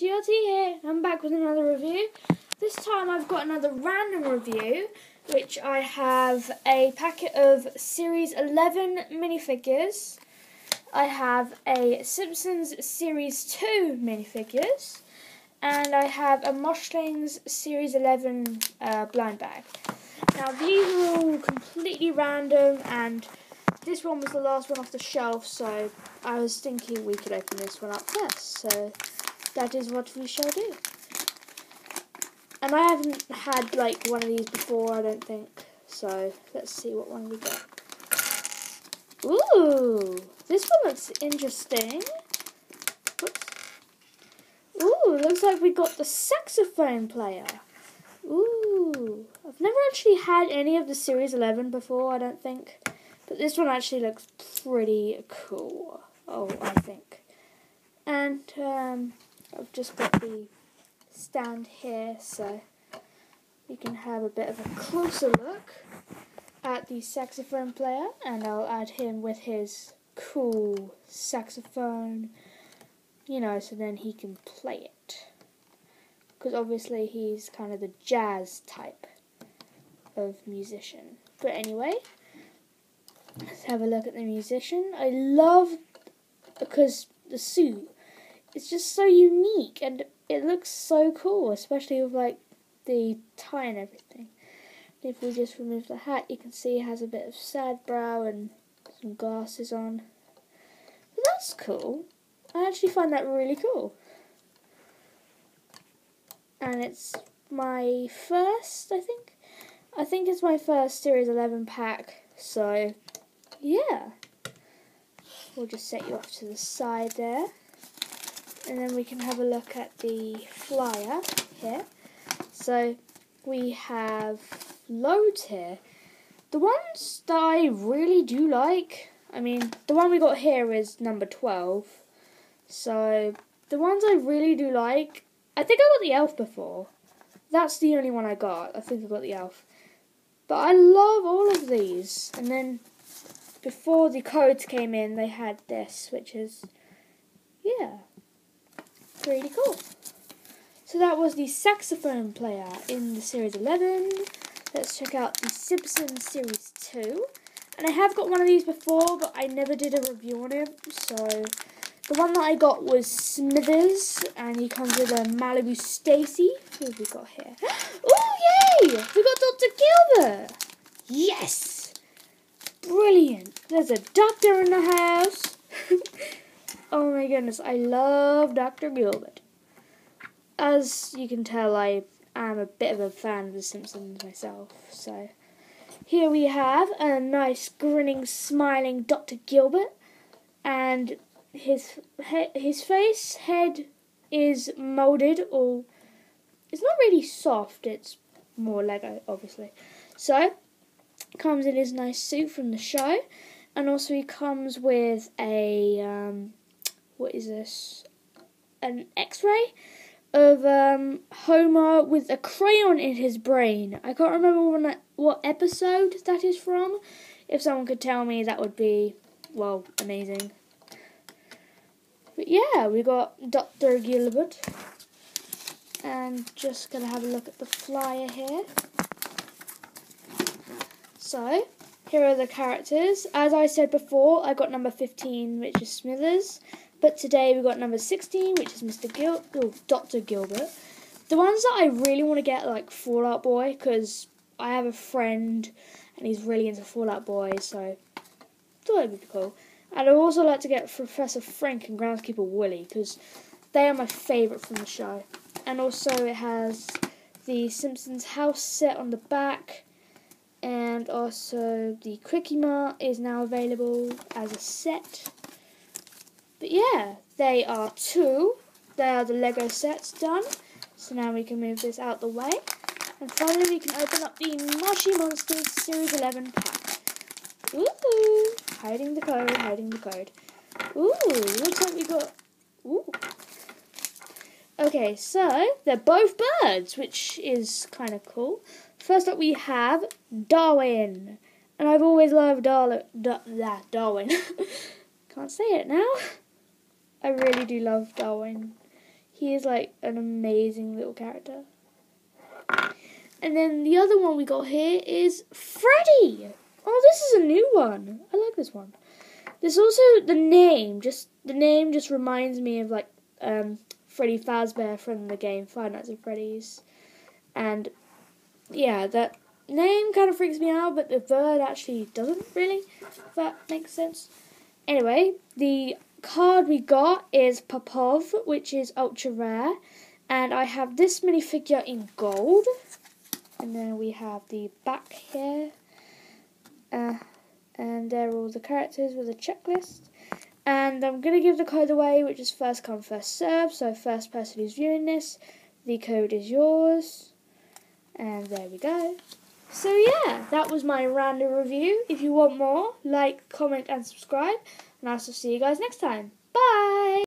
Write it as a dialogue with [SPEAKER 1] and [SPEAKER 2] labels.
[SPEAKER 1] GLT here. I'm back with another review. This time I've got another random review, which I have a packet of Series 11 minifigures. I have a Simpsons Series 2 minifigures, and I have a Moshlings Series 11 uh, blind bag. Now these are all completely random and this one was the last one off the shelf, so I was thinking we could open this one up first. So that is what we shall do. And I haven't had like one of these before, I don't think. So let's see what one we got. Ooh, this one looks interesting. Whoops. Ooh, looks like we got the saxophone player. Ooh, I've never actually had any of the Series 11 before, I don't think. But this one actually looks pretty cool. Oh, I think. And um, I've just got the stand here so you can have a bit of a closer look at the saxophone player and I'll add him with his cool saxophone you know so then he can play it because obviously he's kind of the jazz type of musician but anyway Let's have a look at the musician. I love because the suit it's just so unique and it looks so cool, especially with like the tie and everything. if we just remove the hat, you can see it has a bit of sad brow and some glasses on. But that's cool. I actually find that really cool. And it's my first, I think. I think it's my first Series 11 pack, so yeah. We'll just set you off to the side there. And then we can have a look at the flyer here. So we have loads here. The ones that I really do like, I mean, the one we got here is number 12. So the ones I really do like, I think I got the elf before. That's the only one I got. I think I got the elf. But I love all of these. And then before the codes came in, they had this, which is, yeah, pretty cool. So that was the saxophone player in the Series 11. Let's check out the Simpsons Series 2. And I have got one of these before, but I never did a review on it. So the one that I got was Smithers, and he comes with a Malibu Stacy. Who have we got here? Oh, yay! We got Dr. Hibbert! Yes! Brilliant. There's a doctor in the house. oh my goodness, I love Dr. Hibbert. As you can tell, I am a bit of a fan of The Simpsons myself, so here we have a nice grinning, smiling Dr. Hibbert, and his his face head is molded, or it's not really soft. It's more Lego, obviously. So comes in his nice suit from the show, and also he comes with a um, what is this? An X-ray of um, Homer with a crayon in his brain. I can't remember what episode that is from. If someone could tell me, that would be well amazing. But yeah, we got Dr. Hibbert. And just gonna have a look at the flyer here. So, here are the characters. As I said before, I got number 15, which is Smithers. But today we got number 16, which is Mr. Gil oh, Dr. Hibbert. The ones that I really want to get like Fallout Boy, because I have a friend and he's really into Fallout Boy, so thought it'd be cool. And I'd also like to get Professor Frink and Groundskeeper Willie, because they are my favourite from the show. And also it has the Simpsons house set on the back and also the Kwik-E-Mart is now available as a set. But yeah, they are two. They are the Lego sets done. So now we can move this out the way. And finally we can open up the Moshi Monsters Series 11 pack. Ooh, hiding the code, hiding the code. Ooh, looks like we got... Ooh. Okay, so they're both birds, which is kind of cool. First up, we have Darwin, and I've always loved Dar- Dar- Darwin. Can't say it now. I really do love Darwin. He is like an amazing little character. And then the other one we got here is Freddy. Oh, this is a new one. I like this one. There's also the name. Just the name just reminds me of like um, Freddy Fazbear from the game Five Nights at Freddy's, and yeah, that name kind of freaks me out, but the bird actually doesn't really. If that makes sense. Anyway, the card we got is Popov, which is ultra rare, and I have this minifigure in gold. And then we have the back here. Uh, and there are all the characters with a checklist. And I'm going to give the code away, which is first come, first serve. So, first person who's viewing this, the code is yours. And there we go. So, yeah, that was my random review. If you want more, like, comment, and subscribe. And I'll see you guys next time.